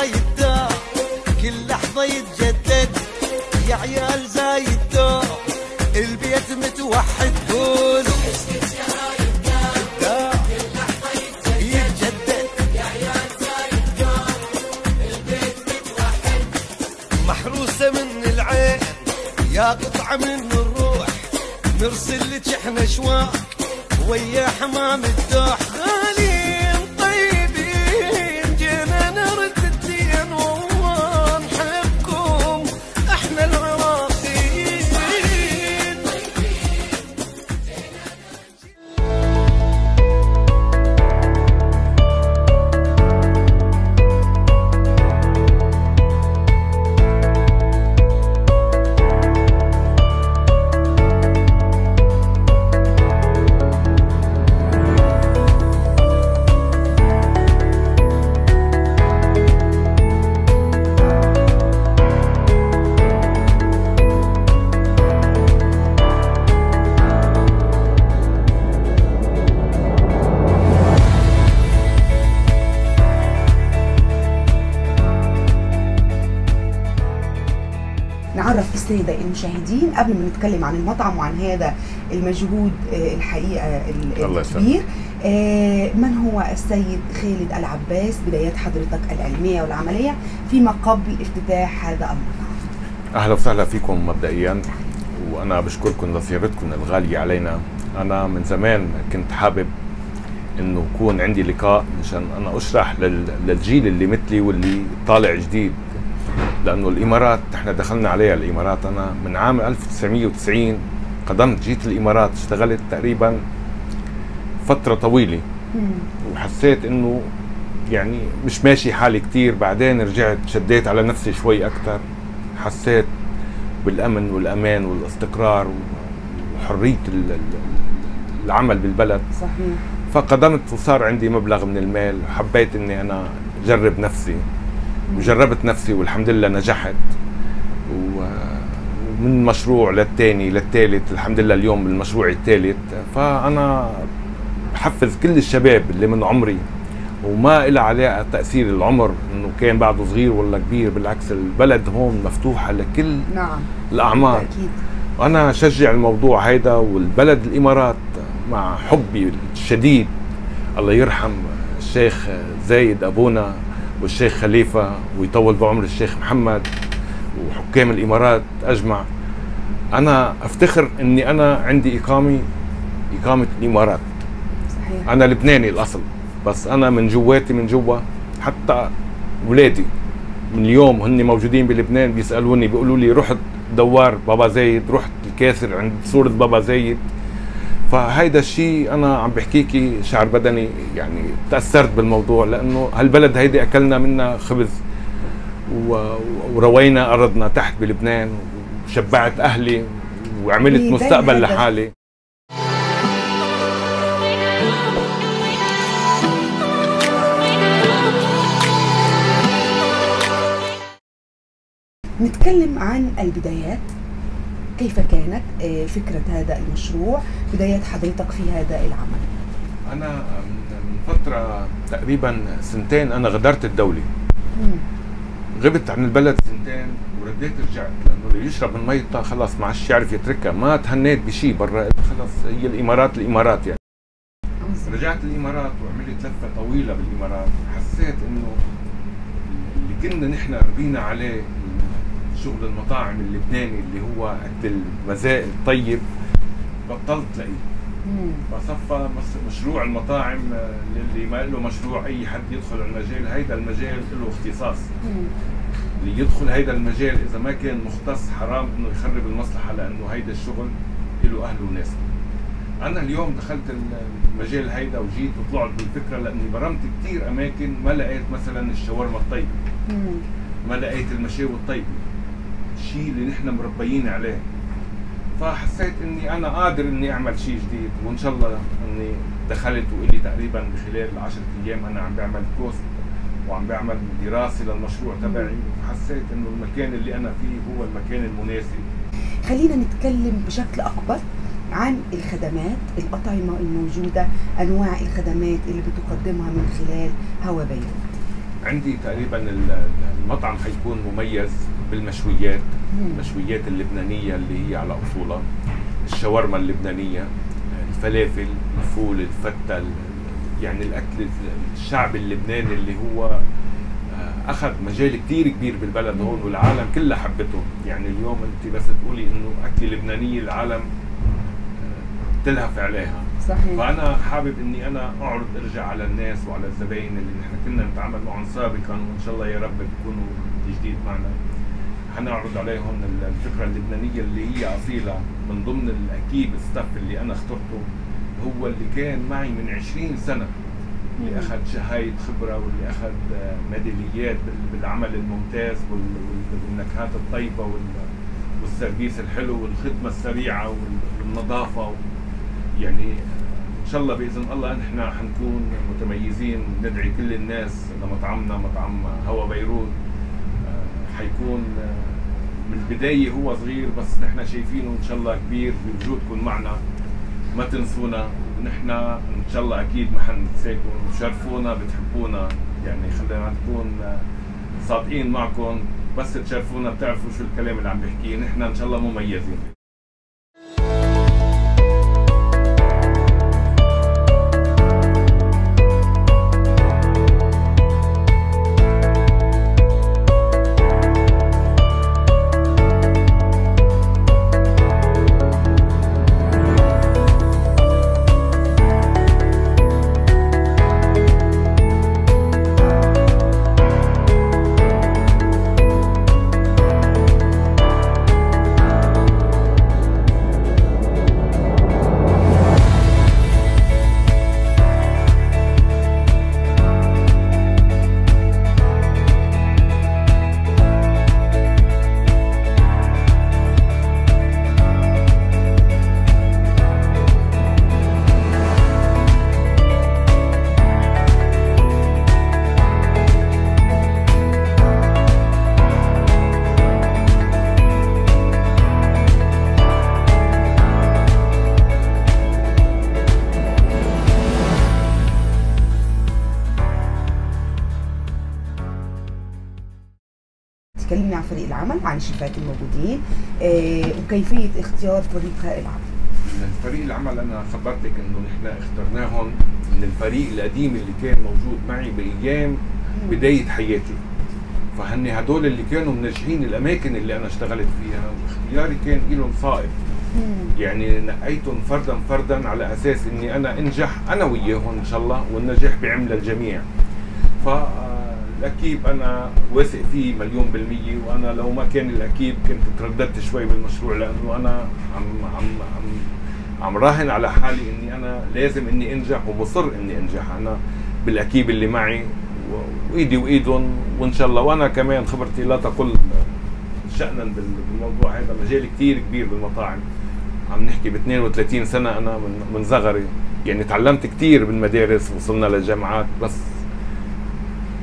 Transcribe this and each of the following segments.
الدار كل لحظة يتجدد. يا عيال زايد دور البيت متوحد. قولوا. محروسة من العين يا قطعة من الروح. نرسل لك إحنا شواق ويا حمام الدوح. السادة المشاهدين قبل ما نتكلم عن المطعم وعن هذا المجهود آه، الحقيقة الكبير آه، من هو السيد خالد العباس؟ بدايات حضرتك العلمية والعملية فيما قبل افتتاح هذا المطعم. أهلا وسهلا فيكم مبدئيا وأنا بشكركم لزيارتكم الغالية علينا. أنا من زمان كنت حابب إنه يكون عندي لقاء مشان أنا أشرح لل- للجيل اللي مثلي واللي طالع جديد. لأنه الإمارات إحنا دخلنا عليها الإمارات. أنا من عام 1990 قدمت جيت الإمارات اشتغلت تقريبا فترة طويلة. وحسيت إنه يعني مش ماشي حالي كتير. بعدين رجعت شديت على نفسي شوي أكثر حسيت بالأمن والأمان والإستقرار وحرية ال- ال- العمل بالبلد. صحيح. فقدمت وصار عندي مبلغ من المال. وحبيت إني أنا أجرب نفسي. وجربت نفسي والحمد لله نجحت. ومن مشروع للتاني للتالت الحمد لله اليوم المشروع الثالث فأنا بحفز كل الشباب اللي من عمري وما إلها علاقة تأثير العمر إنه كان بعده صغير ولا كبير بالعكس البلد هون مفتوحة لكل نعم. الأعمار. أكيد وأنا اشجع الموضوع هيدا والبلد الإمارات مع حبي الشديد الله يرحم الشيخ زايد أبونا. والشيخ خليفة ويطول بعمر الشيخ محمد وحكام الإمارات أجمع. أنا أفتخر إني أنا عندي إقامة إقامة الإمارات. صحيح. أنا لبناني الأصل بس أنا من جواتي من جوا حتى ولادي من اليوم هن موجودين بلبنان بيسألوني بيقولوا لي رحت دوار بابا زايد رحت الكاسر عند صورة بابا زايد. فهيدا الشيء أنا عم بحكيكي شعر بدني يعني تأثرت بالموضوع لأنه هالبلد هيدي أكلنا منها خبز وروينا أرضنا تحت بلبنان وشبعت أهلي وعملت إيه، مستقبل. لحالي نتكلم عن البدايات كيف كانت آه، فكرة هذا المشروع بدايات حضرتك في هذا العمل؟ أنا من فترة تقريبا سنتين أنا غادرت الدولة. مم. غبت عن البلد سنتين ورديت رجعت لأنه اللي يشرب من ميتها خلص ما عادش يعرف يتركها. ما تهنيت بشيء برا خلص هي الإمارات الإمارات يعني. رجعت الإمارات وعملت لفة طويلة بالإمارات. حسيت إنه اللي كنا نحن ربينا عليه شغل المطاعم اللبناني اللي هو اكل المزاج الطيب بطلت لاقيه. فصفى مشروع المطاعم آه، اللي ما له مشروع أي حد يدخل المجال هيدا المجال له اختصاص مم. اللي يدخل هيدا المجال إذا ما كان مختص حرام إنه يخرب المصلحة لأنه هيدا الشغل له اهله وناسه أنا اليوم دخلت المجال هيدا وجيت وطلعت بالفكرة لأني برمت كثير أماكن ما لقيت مثلا الشاورما الطيبة. ما لقيت المشاوي الطيبة الشيء اللي نحن مربيين عليه. فحسيت إني أنا قادر إني أعمل شيء جديد وإن شاء الله إني دخلت وإلي تقريبا بخلال العشرة أيام أنا عم بعمل بوست وعم بعمل دراسة للمشروع تبعي. وحسيت إنه المكان اللي أنا فيه هو المكان المناسب. خلينا نتكلم بشكل أكبر عن الخدمات الأطعمة الموجودة أنواع الخدمات اللي بتقدمها من خلال هوا بيروت عندي تقريبا ال- ال- المطعم حيكون مميز. بالمشويات. المشويات اللبنانية اللي هي على أصولها الشاورما اللبنانية الفلافل الفول الفتة ال- يعني الأكل الشعبي اللبناني اللي هو آه، أخذ مجال كتير كبير بالبلد هون والعالم كلها حبته. يعني اليوم أنت بس تقولي إنه أكل لبنانيه العالم آه، تلهف عليها. صحيح. فأنا حابب إني أنا أعرض أرجع على الناس وعلى الزباين اللي نحن كنا نتعامل معهم سابقا وإن شاء الله يا رب يكونوا جديد معنا. حنعرض عليهم ال- الفكرة اللبنانية اللي هي أصيلة من ضمن الاكيب ستاف اللي أنا اخترته هو اللي كان معي من 20 سنة اللي. أخذ شهاده خبرة واللي أخذ آه، ميداليات بال- بالعمل الممتاز وال- وال- والنكهات الطيبة وال- والسيرفيس الحلو والخدمة السريعة وال- والنظافة يعني إن شاء الله بإذن الله نحن حنكون متميزين ندعي كل الناس لمطعمنا مطعم هوا بيروت حيكون آه، من البدايه هو صغير بس نحن شايفينه إن شاء الله كبير بوجودكم معنا. ما تنسونا ونحن إن شاء الله أكيد ما حننساكم. بتشرفونا بتحبونا. يعني خلينا نكون آه، صادقين معكم. بس تشرفونا بتعرفوا شو الكلام اللي عم بحكيه. نحن إن شاء الله مميزين. العمل عن الشيفات الموجودين آه، وكيفية اختيار فريق العمل فريق العمل أنا خبرتك إنه نحن اخترناهم من الفريق القديم اللي كان موجود معي بأيام بداية حياتي. فهن هدول اللي كانوا منجحين الأماكن اللي أنا اشتغلت فيها واختياري كان لهم صائب. يعني نقيتهم فردا فردا على أساس إني أنا أنجح أنا وياهم إن شاء الله والنجاح بعمل الجميع. فالاكيب أنا واثق فيه مليون بالمية وأنا لو ما كان الأكيب كنت ترددت شوي بالمشروع لأنه أنا عم عم عم عم راهن على حالي إني أنا لازم إني أنجح ومصر إني أنجح. أنا بالأكيب اللي معي وإيدي وإيدهم وإن شاء الله وأنا كمان خبرتي لا تقل شأنا بال- بالموضوع هذا. مجال كتير كبير بالمطاعم. عم نحكي ب 32 سنة أنا من من صغري. يعني تعلمت كتير بالمدارس وصلنا للجامعات بس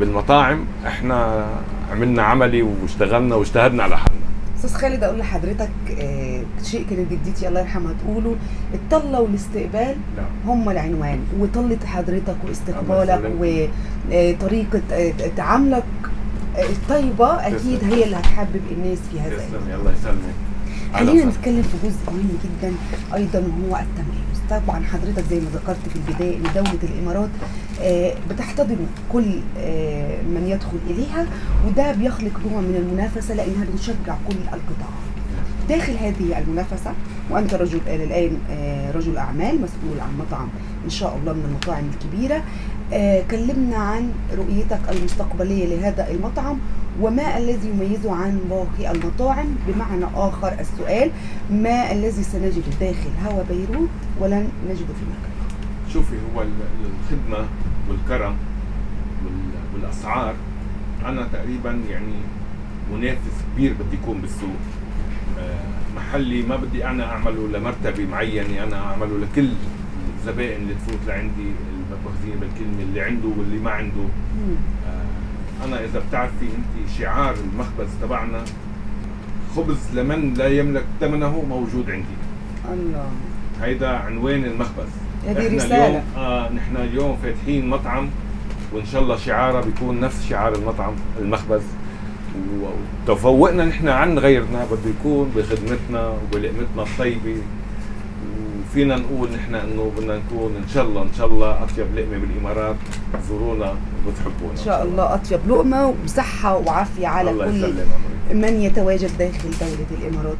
بالمطاعم إحنا عملنا عملي واشتغلنا واجتهدنا على حالنا أستاذ خالد أقول لحضرتك آه، شيء كانت جدتي الله يرحمها تقوله الطلة والاستقبال هم العنوان وطلة حضرتك واستقبالك يسلمك. وطريقة تعاملك آه، الطيبة أكيد تسلم. هي اللي هتحبب الناس في هذا تسلم. الله يسلمك خلينا. نتكلم في جزء مهم جدا أيضا وهو التميز طبعا حضرتك زي ما ذكرت في البداية إن دولة الإمارات آه، بتحتضن كل آه، من يدخل إليها وده بيخلق نوع من المنافسة لأنها بتشجع كل القطاعات داخل هذه المنافسة وأنت رجل آه، الان آه، رجل أعمال مسؤول عن مطعم إن شاء الله من المطاعم الكبيرة. آه، كلمنا عن رؤيتك المستقبلية لهذا المطعم وما الذي يميزه عن باقي المطاعم؟ بمعنى آخر السؤال ما الذي سنجده داخل هوا بيروت ولن نجده في مكان؟ شوفي هو ال- الخدمة والكرم وال- والأسعار أنا تقريبا يعني منافس كبير بدي يكون بالسوق. آه، محلي ما بدي أنا أعمله لمرتبة معينة أنا أعمله لكل الزبائن اللي تفوت لعندي المأخذين بالكلمة اللي عنده واللي ما عنده. آه، أنا إذا بتعرفي أنت شعار المخبز تبعنا خبز لمن لا يملك ثمنه موجود عندي. الله. هيدا عنوان المخبز. هذه رسالة. اليوم آه نحن اليوم فاتحين مطعم وإن شاء الله شعارها بيكون نفس شعار المطعم المخبز. وتفوقنا نحن عن غيرنا بده يكون بخدمتنا وبلقمتنا الطيبة. وفينا نقول نحن إنه بدنا نكون إن شاء الله إن شاء الله أطيب لقمة بالإمارات. زورونا وبتحبونا إن شاء الله. أطيب لقمة وصحه وعافية على الله كل. من يتواجد داخل دولة الإمارات.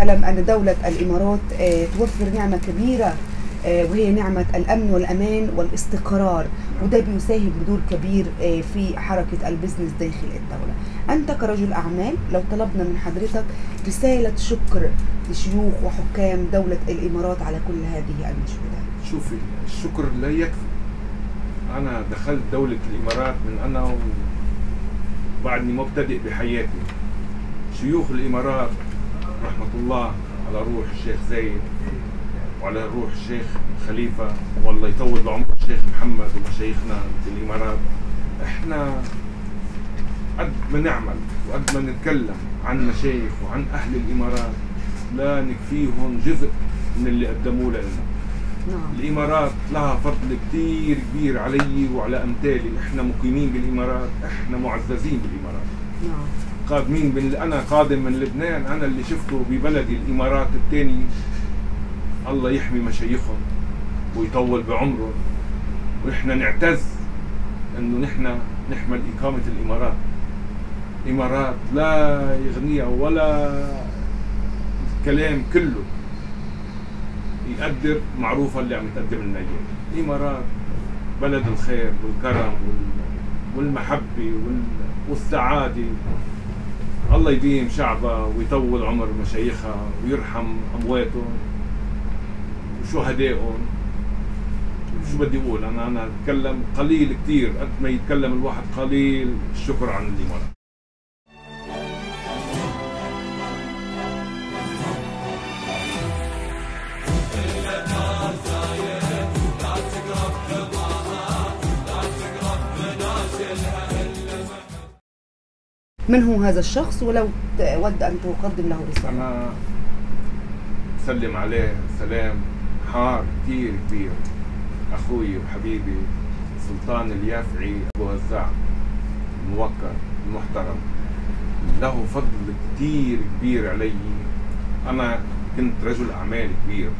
وانت تعلم أن دولة الإمارات آه، توفر نعمة كبيرة آه، وهي نعمة الأمن والأمان والاستقرار وده بيساهم بدور كبير آه، في حركة البزنس داخل الدولة. أنت كرجل أعمال لو طلبنا من حضرتك رسالة شكر لشيوخ وحكام دولة الإمارات على كل هذه المجهودات. شوفي الشكر لا يكفي أنا دخلت دولة الإمارات من أنا و... بعدني مبتدئ بحياتي شيوخ الإمارات رحمة الله على روح الشيخ زايد وعلى روح الشيخ خليفة والله يطول بعمر الشيخ محمد ومشايخنا في الإمارات إحنا قد ما نعمل وقد ما نتكلم عن مشايخ وعن أهل الإمارات لا نكفيهم جزء من اللي قدموه لنا نعم. الإمارات لها فضل كتير كبير علي وعلى أمثالي إحنا مقيمين بالإمارات إحنا معززين بالإمارات نعم. قادمين من أنا قادم من لبنان أنا اللي شفته ببلدي الإمارات الثاني الله يحمي مشايخهم ويطول بعمرهم ونحن نعتز إنه نحن نحمل إقامة الإمارات. الامارات لا يغنيها ولا الكلام كله يقدر معروفة اللي عم يتقدم لنا إياه. الامارات بلد الخير والكرم وال- والمحبة وال- والسعادة. الله يديم شعبها ويطول عمر مشايخها ويرحم امواتهم وشهدائهم شو بدي أقول؟ أنا أنا أتكلم قليل كثير قد ما يتكلم الواحد قليل الشكر عن الامارات من هو هذا الشخص ولو تود أن تقدم له رساله؟ أنا سلم عليه سلام حار كثير كبير. أخوي وحبيبي سلطان اليافعي أبو هزاع الموقر المحترم. له فضل كثير كبير علي. أنا كنت رجل أعمال كبير.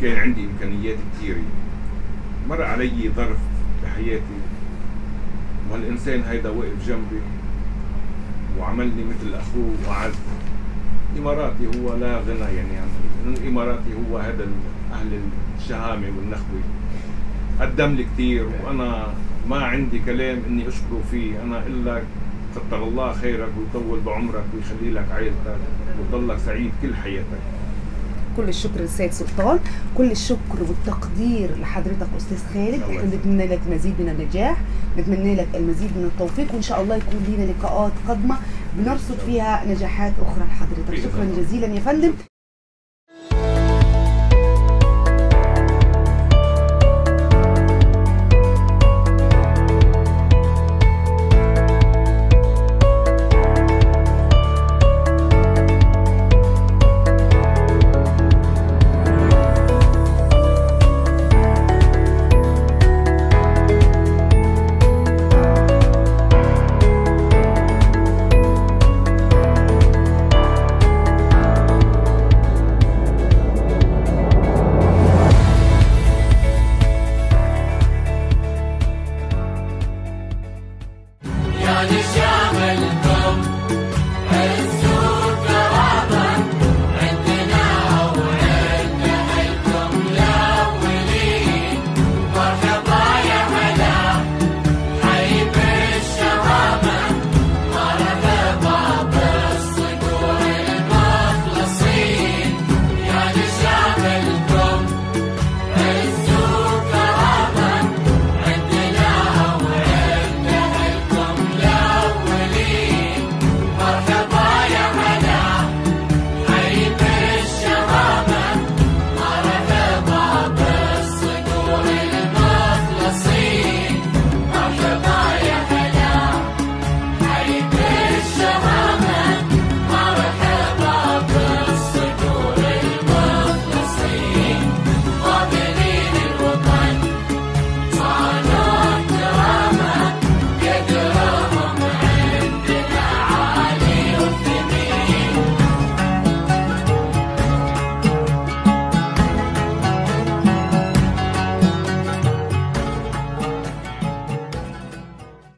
كان عندي إمكانيات كثيره مر علي ظرف بحياتي وهالانسان هيدا وقف جنبي. وعملني مثل أخوه وعز إماراتي هو لا غنى يعني عنه الاماراتي هو هذا أهل الشهامة والنخوه قدم لي كثير وأنا ما عندي كلام إني أشكره فيه. أنا إلا كتر الله خيرك ويطول بعمرك ويخلي لك عائلتك وتضلك سعيد كل حياتك. كل الشكر للسيد سلطان كل الشكر والتقدير لحضرتك أستاذ خالد إحنا يسلمك. نتمنى لك مزيد من النجاح نتمنى لك المزيد من التوفيق وإن شاء الله يكون لنا لقاءات قادمة بنرصد فيها نجاحات أخرى لحضرتك شكرا. جزيلا يا فندم